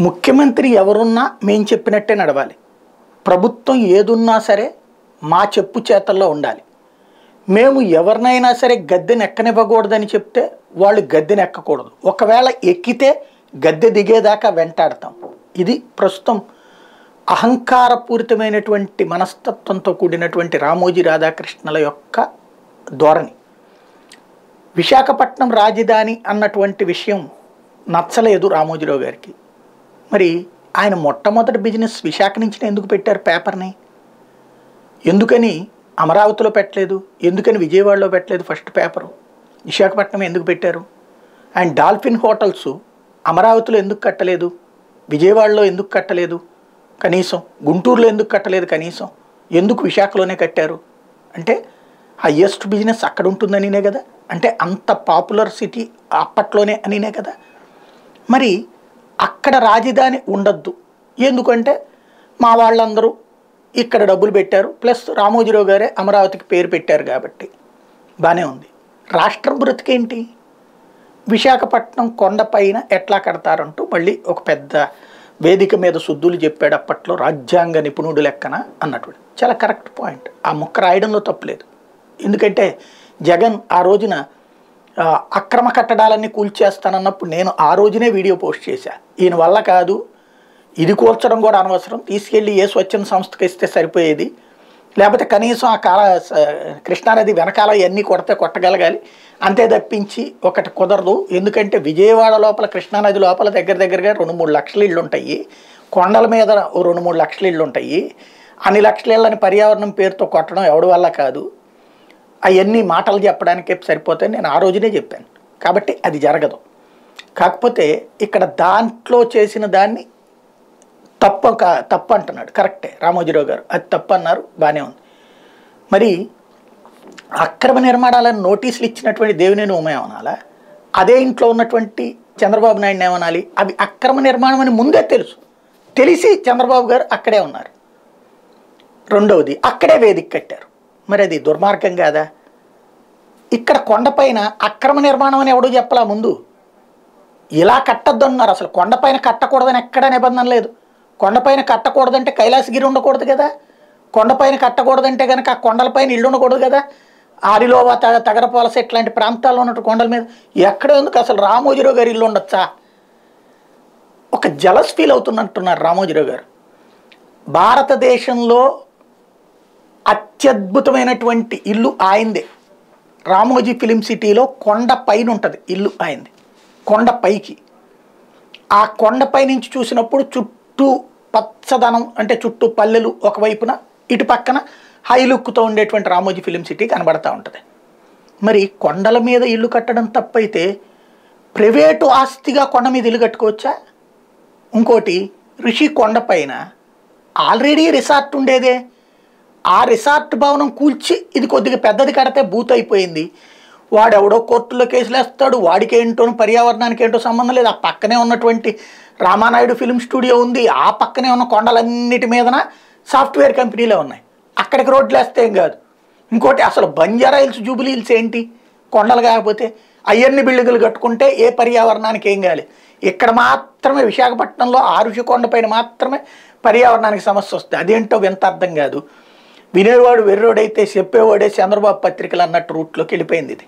ముఖ్యమంత్రి ఎవరున్నా మేం చెప్పినట్టే నడవాలి. ప్రభుత్వం ఏదున్నా సరే మా చెప్పు చేతల్లో ఉండాలి. మేము ఎవరినైనా సరే గద్దెని ఎక్కనివ్వకూడదని చెప్తే వాళ్ళు గద్దెని ఎక్కకూడదు ఒకవేళ ఎక్కితే గద్దె దిగేదాకా వెంటాడతాం. ఇది ప్రస్తుతం అహంకారపూరితమైనటువంటి మనస్తత్వంతో కూడినటువంటి రామోజీ రాధాకృష్ణుల యొక్క ధోరణి. విశాఖపట్నం రాజధాని అన్నటువంటి విషయం నచ్చలేదు రామోజీరావు గారికి. మరి ఆయన మొట్టమొదటి బిజినెస్ విశాఖ నుంచి ఎందుకు పెట్టారు పేపర్ని? ఎందుకని అమరావతిలో పెట్టలేదు? ఎందుకని విజయవాడలో పెట్టలేదు ఫస్ట్ పేపరు? విశాఖపట్నం ఎందుకు పెట్టారు? అండ్ డాల్ఫిన్ హోటల్స్ అమరావతిలో ఎందుకు కట్టలేదు? విజయవాడలో ఎందుకు కట్టలేదు? కనీసం గుంటూరులో ఎందుకు కట్టలేదు కనీసం? ఎందుకు విశాఖలోనే కట్టారు? అంటే హయ్యెస్ట్ బిజినెస్ అక్కడ ఉంటుందనినే కదా? అంటే అంత పాపులర్ సిటీ అప్పట్లోనే అనినే కదా? మరి అక్కడ రాజధాని ఉండద్దు. ఎందుకంటే మా వాళ్ళందరూ ఇక్కడ డబ్బులు పెట్టారు. ప్లస్ రామోజీరావు గారే అమరావతికి పేరు పెట్టారు కాబట్టి బాగానే ఉంది. రాష్ట్రం బ్రతికేంటి? విశాఖపట్నం కొండపైన ఎట్లా కడతారంటూ మళ్ళీ ఒక పెద్ద వేదిక మీద శుద్ధులు చెప్పాడు అప్పట్లో రాజ్యాంగ నిపుణుడు లెక్కన అన్నటువంటి. చాలా కరెక్ట్ పాయింట్. ఆ ముక్క రాయడంలో తప్పులేదు. ఎందుకంటే జగన్ ఆ రోజున అక్రమ కట్టడాలన్నీ కూల్చేస్తానన్నప్పుడు నేను ఆ రోజునే వీడియో పోస్ట్ చేశా. ఈయన వల్ల కాదు ఇది కూల్చడం కూడా అనవసరం తీసుకెళ్ళి ఏ స్వచ్ఛంద సంస్థకి ఇస్తే సరిపోయేది లేకపోతే కనీసం ఆ కాల స- కృష్ణానది వెనకాల ఇవన్నీ కొడితే కొట్టగలగాలి అంతే తప్పించి ఒకటి కుదరదు. ఎందుకంటే విజయవాడ లోపల కృష్ణానది లోపల దగ్గర దగ్గరగా రెండు మూడు లక్షల ఇళ్ళు ఉంటాయి కొండల మీద రెండు మూడు లక్షల ఇళ్ళు ఉంటాయి. అన్ని లక్షల ఇళ్ళని పర్యావరణం పేరుతో కొట్టడం ఎవడి వల్ల కాదు. అవన్నీ మాటలు చెప్పడానికే సరిపోతాయి నేను ఆ రోజునే చెప్పాను. కాబట్టి అది జరగదు. కాకపోతే ఇక్కడ దాంట్లో చేసిన దాన్ని తప్పు తప్పు అంటున్నాడు. కరెక్టే. రామోజీరావు గారు. అది తప్పు అన్నారు. బాగానే ఉంది. మరి అక్రమ నిర్మాణాలను నోటీసులు ఇచ్చినటువంటి దేవినేని ఉమయం అనాలా అదే ఇంట్లో ఉన్నటువంటి చంద్రబాబు నాయుడు ఏమనాలి? అవి అక్రమ నిర్మాణం అని ముందే తెలుసు. తెలిసి చంద్రబాబు గారు అక్కడే ఉన్నారు. రెండవది అక్కడే వేదిక కట్టారు. మరి అది దుర్మార్గం కాదా? ఇక్కడ కొండపైన అక్రమ నిర్మాణం అని ఎవడూ చెప్పలా ముందు? ఇలా కట్టద్దు అన్నారు అసలు కొండపైన కట్టకూడదని ఎక్కడ నిబంధన లేదు. కొండపైన కట్టకూడదంటే కైలాసగిరి ఉండకూడదు కదా? కొండపైన కట్టకూడదంటే కనుక ఆ కొండలపైన ఇల్లు ఉండకూడదు కదా? ఆరిలోవా తగ తగరపాలస ఇట్లాంటి ప్రాంతాల్లో ఉన్నట్టు కొండల మీద ఎక్కడ ఎందుకు అసలు రామోజీరావు గారి ఇల్లు ఉండొచ్చా? ఒక జలస్ ఫీల్ అవుతున్నట్టున్నారు రామోజీరావు గారు. భారతదేశంలో అత్యద్భుతమైనటువంటి ఇల్లు ఆయందే. రామోజీ ఫిలిం సిటీలో కొండ పైన ఉంటుంది ఇల్లు ఆయింది. కొండ పైకి. ఆ కొండపై నుంచి చూసినప్పుడు చుట్టూ పచ్చదనం అంటే చుట్టూ పల్లెలు ఒకవైపున ఇటు పక్కన హై లుక్తో ఉండేటువంటి రామోజీ ఫిలిం సిటీ కనబడతా ఉంటుంది. మరి కొండల మీద ఇల్లు కట్టడం తప్పైతే ప్రైవేటు ఆస్తిగా కొండ మీద ఇల్లు కట్టుకోవచ్చా? ఇంకోటి రిషి కొండపైన ఆల్రెడీ రిసార్ట్ ఉండేదే. ఆ రిసార్ట్ భవనం కూల్చి ఇది కొద్దిగా పెద్దది కడితే బూత్ అయిపోయింది. వాడెవడో కోర్టులో కేసులు వేస్తాడు వాడికి ఏంటో పర్యావరణానికి ఏంటో సంబంధం లేదు. ఆ పక్కనే ఉన్నటువంటి రామానాయుడు ఫిల్మ్ స్టూడియో ఉంది. ఆ పక్కనే ఉన్న కొండలన్నిటి మీదన సాఫ్ట్వేర్ కంపెనీలే ఉన్నాయి. అక్కడికి రోడ్లు వేస్తే ఏం కాదు. ఇంకోటి అసలు బంజారా హిల్స్ జూబిలీ హిల్స్ ఏంటి? కొండలు కాకపోతే అవన్నీ బిల్డింగులు కట్టుకుంటే ఏ పర్యావరణానికి ఏం కావాలి ఇక్కడ మాత్రమే విశాఖపట్నంలో ఆరుషి కొండపైన మాత్రమే పర్యావరణానికి సమస్య వస్తుంది. అదేంటో వింత అర్థం కాదు. వినేవాడు వెర్రోడైతే చెప్పేవాడే చంద్రబాబు పత్రికలు అన్నట్టు రూట్లోకి వెళ్ళిపోయింది ఇది.